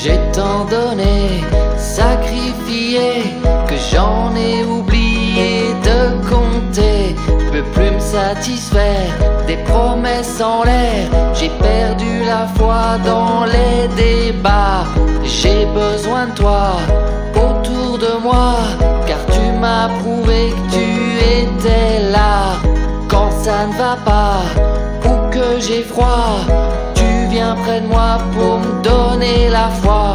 J'ai tant donné, sacrifié, que j'en ai oublié de compter. Je peux plus me satisfaire des promesses en l'air. J'ai perdu la foi dans les débats. J'ai besoin de toi autour de moi, car tu m'as prouvé que tu étais là. Quand ça ne va pas ou que j'ai froid, près de moi pour me donner la foi.